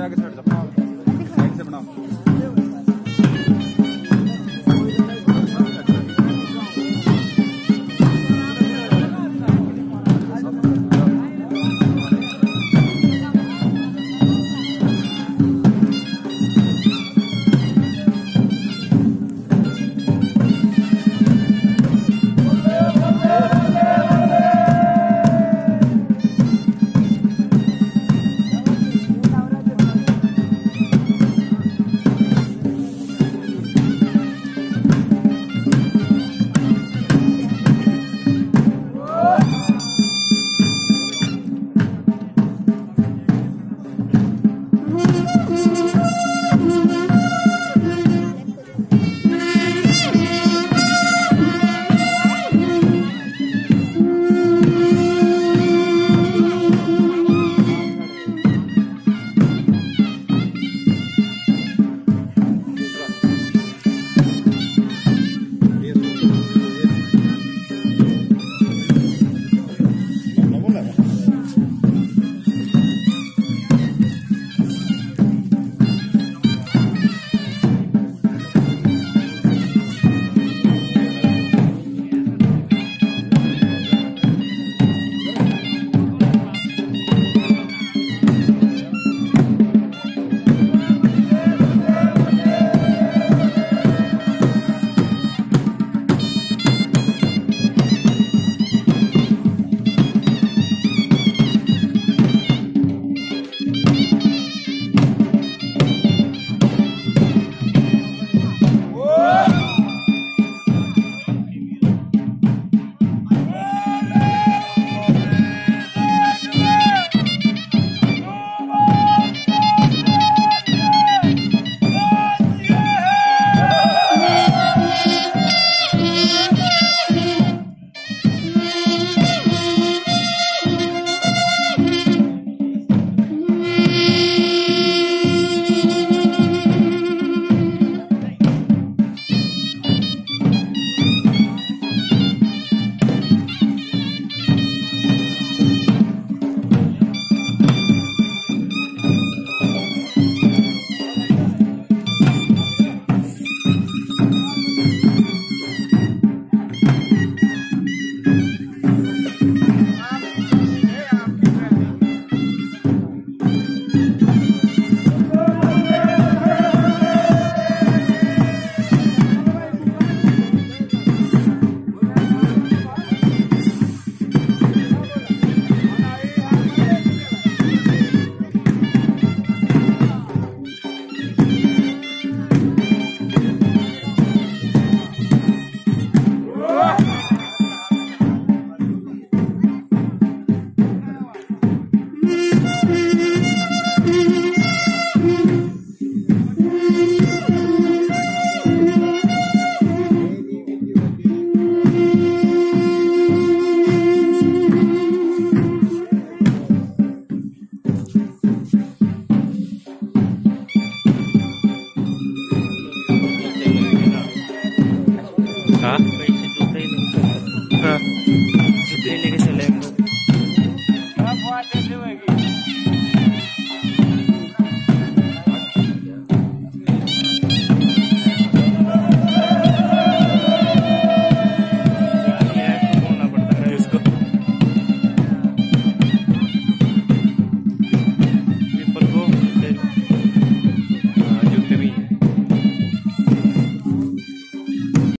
ਆ ਕੇ ਸਾਡੇ ਤੋਂ ਭਾਵ ਸੈਂਸ ਬਣਾਓ 啊？可以去做飞轮。嗯。